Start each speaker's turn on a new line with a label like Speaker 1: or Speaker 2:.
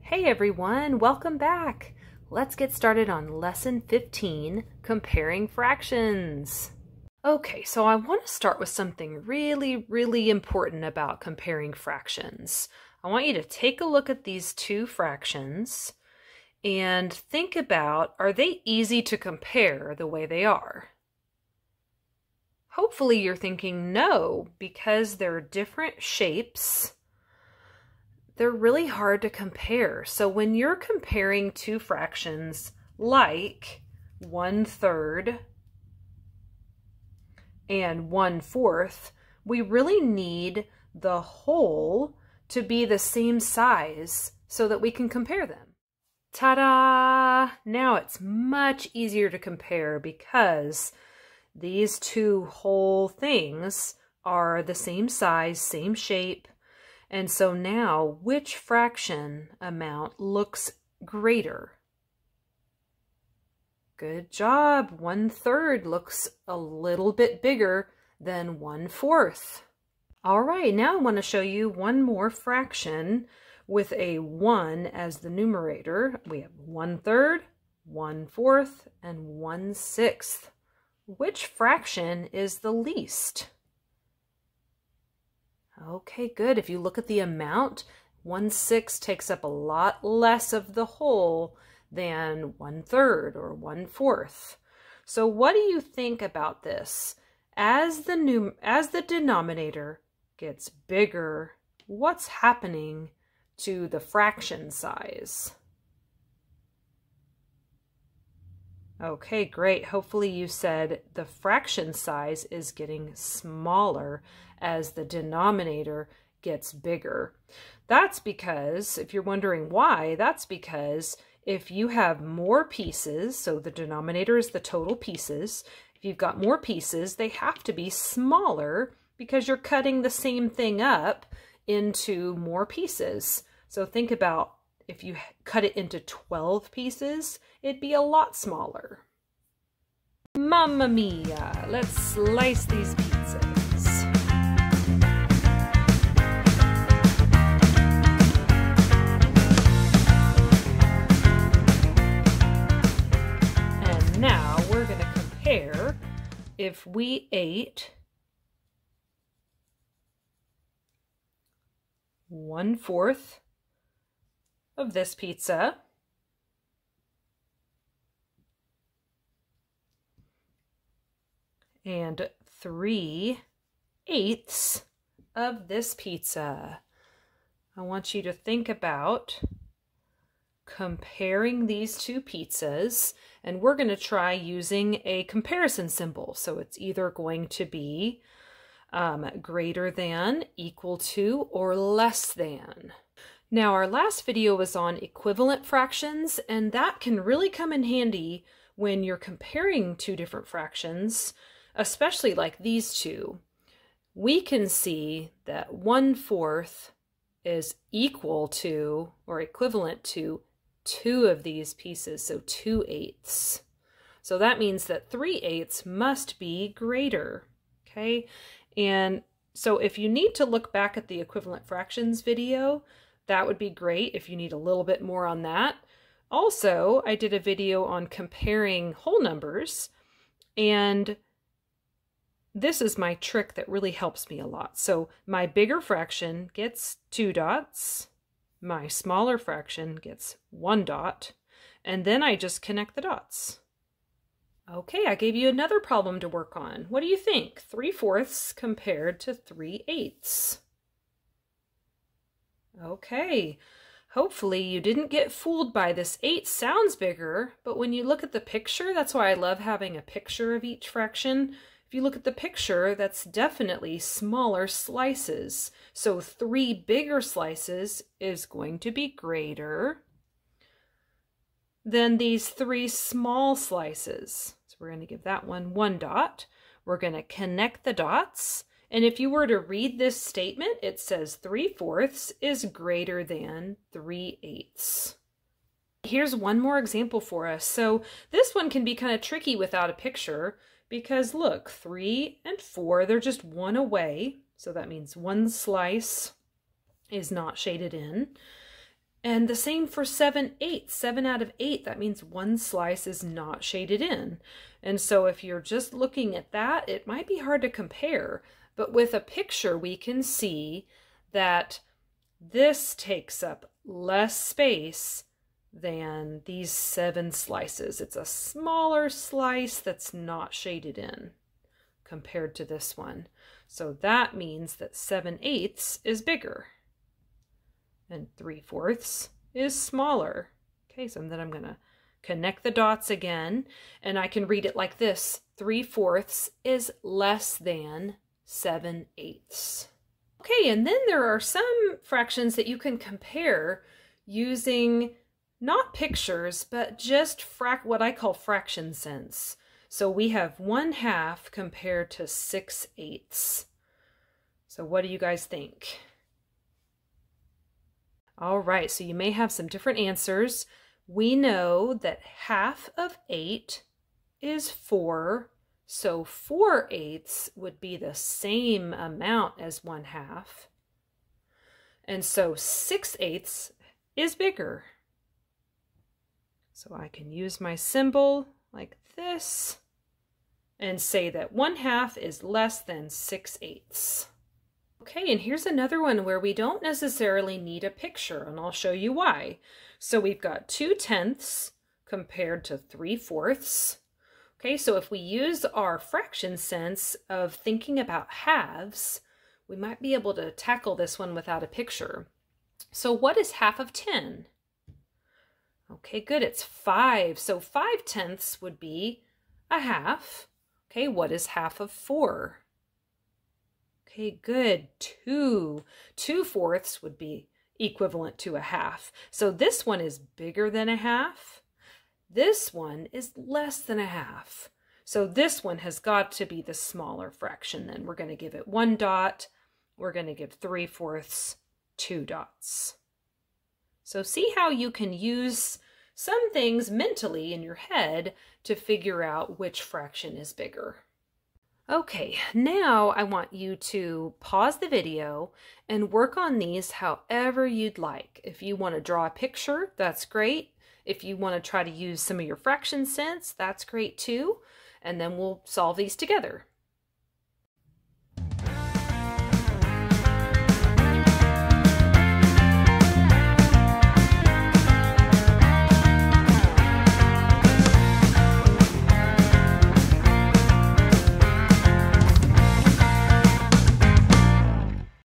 Speaker 1: Hey everyone, welcome back. Let's get started on lesson 15, comparing fractions. Okay, so I want to start with something really, really important about comparing fractions. I want you to take a look at these two fractions and think about, are they easy to compare the way they are? Hopefully you're thinking no, because they're different shapes. They're really hard to compare. So when you're comparing two fractions like one third and one fourth, we really need the whole to be the same size so that we can compare them. Ta-da! Now it's much easier to compare because these two whole things are the same size, same shape, and so now which fraction amount looks greater? Good job. One third looks a little bit bigger than one fourth. All right, now I want to show you one more fraction with a 1 as the numerator. We have one third, one fourth, and 1 sixth. Which fraction is the least? Okay, good. If you look at the amount, 1 sixth takes up a lot less of the whole than 1 third or 1 fourth. So what do you think about this? As the, num as the denominator gets bigger, what's happening to the fraction size? Okay, great. Hopefully you said the fraction size is getting smaller as the denominator gets bigger. That's because, if you're wondering why, that's because if you have more pieces, so the denominator is the total pieces, if you've got more pieces, they have to be smaller because you're cutting the same thing up into more pieces. So think about if you cut it into 12 pieces, it'd be a lot smaller. Mamma mia! Let's slice these pizzas. And now we're going to compare if we ate one fourth of this pizza. And three eighths of this pizza. I want you to think about comparing these two pizzas and we're going to try using a comparison symbol. So it's either going to be um, greater than, equal to, or less than. Now our last video was on equivalent fractions and that can really come in handy when you're comparing two different fractions, especially like these two. We can see that one fourth is equal to or equivalent to two of these pieces, so two eighths. So that means that three eighths must be greater, okay? And so if you need to look back at the equivalent fractions video, that would be great if you need a little bit more on that. Also, I did a video on comparing whole numbers, and this is my trick that really helps me a lot. So my bigger fraction gets two dots, my smaller fraction gets one dot, and then I just connect the dots. Okay, I gave you another problem to work on. What do you think? 3 fourths compared to 3 eighths. Okay, hopefully you didn't get fooled by this. 8 sounds bigger, but when you look at the picture, that's why I love having a picture of each fraction. If you look at the picture, that's definitely smaller slices. So 3 bigger slices is going to be greater than these 3 small slices. So we're going to give that one one dot. We're going to connect the dots. And if you were to read this statement, it says 3 fourths is greater than 3 eighths. Here's one more example for us. So this one can be kind of tricky without a picture because look, 3 and 4, they're just one away. So that means one slice is not shaded in. And the same for 7 8. 7 out of 8, that means one slice is not shaded in. And so if you're just looking at that, it might be hard to compare. But with a picture, we can see that this takes up less space than these seven slices. It's a smaller slice that's not shaded in compared to this one. So that means that 7 eighths is bigger and 3 fourths is smaller. Okay, so then I'm going to connect the dots again and I can read it like this. 3 fourths is less than 7 eighths. Okay, and then there are some fractions that you can compare using not pictures, but just frac what I call fraction sense. So we have one half compared to six eighths. So what do you guys think? All right, so you may have some different answers. We know that half of eight is four, so four eighths would be the same amount as one half. And so six eighths is bigger. So I can use my symbol like this and say that 1 half is less than 6 eighths. Okay, and here's another one where we don't necessarily need a picture, and I'll show you why. So we've got 2 tenths compared to 3 fourths. Okay, so if we use our fraction sense of thinking about halves, we might be able to tackle this one without a picture. So what is half of 10? Okay, good. It's five. So five tenths would be a half. Okay, what is half of four? Okay, good. Two. Two fourths would be equivalent to a half. So this one is bigger than a half. This one is less than a half. So this one has got to be the smaller fraction then. We're going to give it one dot. We're going to give three fourths two dots. So see how you can use some things mentally in your head to figure out which fraction is bigger. Okay, now I want you to pause the video and work on these however you'd like. If you want to draw a picture, that's great. If you want to try to use some of your fraction sense, that's great too. And then we'll solve these together.